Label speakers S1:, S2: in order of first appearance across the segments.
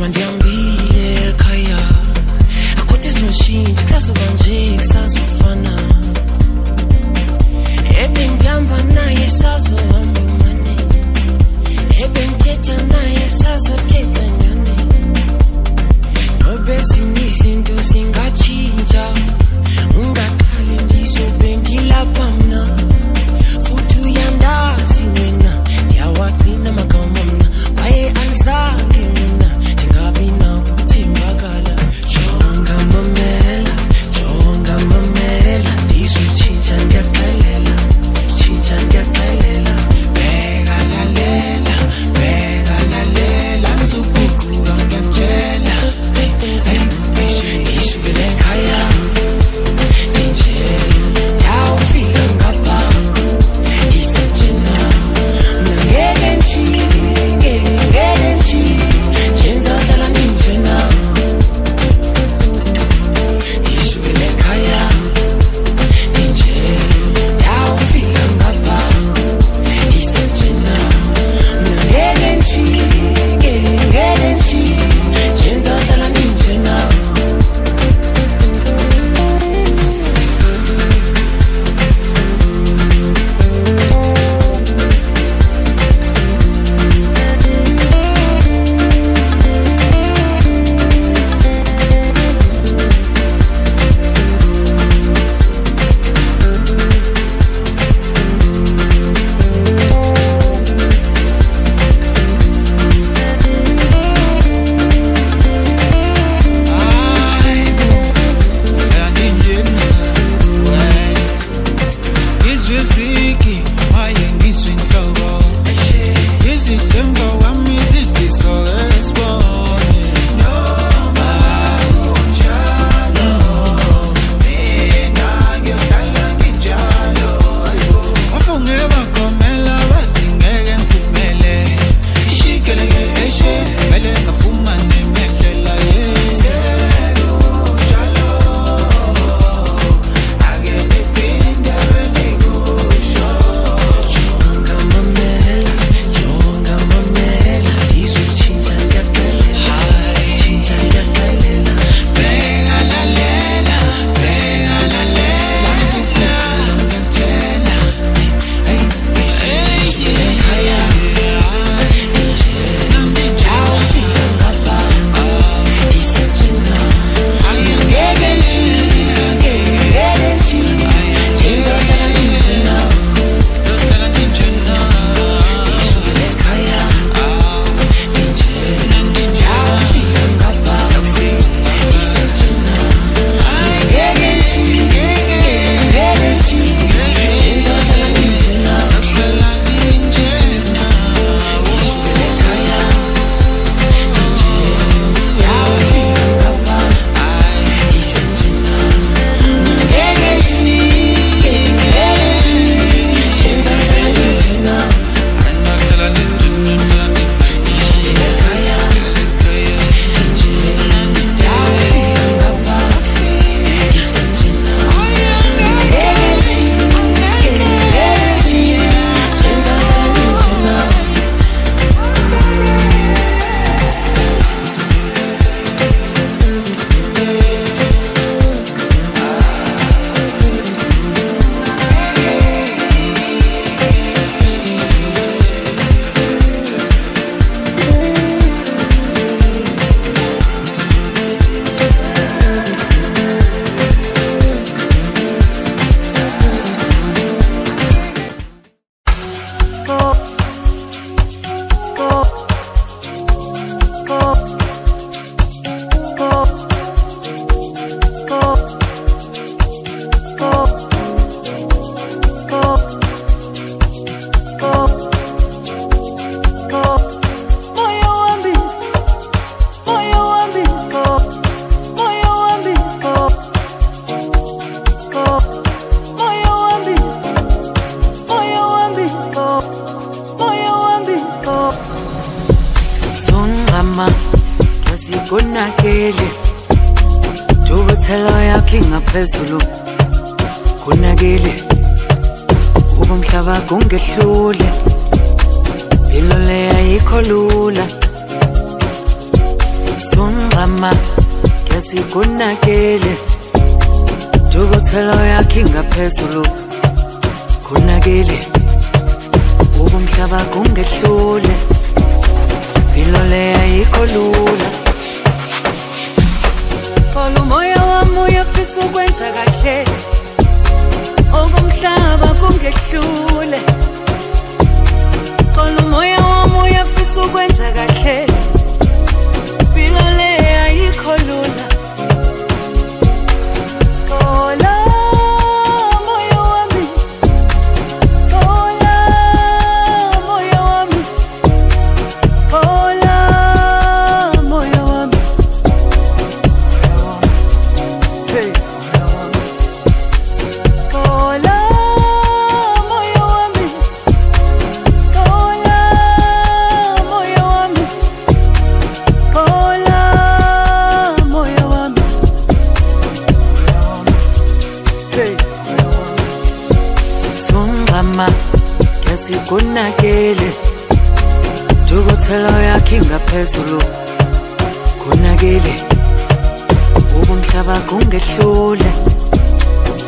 S1: wambandiambie kaya akwatizwa nshinja kisazubanje kisazufana ebe mjamba naye sazolambimane ebe mteta naye sazoteta nyana
S2: mama asikonakele dubuthelo yakho ingaphezulu konakele. Uba umhlaba kungehlule impilo leyayikho lula. Sungxama ngiyasikonakele dubuthelo yakho ingaphezulu konakele. Uba umhlaba kungehlule. pillole ai coluna kunakile ntukuthelo yakhe ingaphezulu kunakile uba umhlaba kungehlule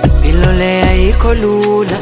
S2: impilo le ayikho lula.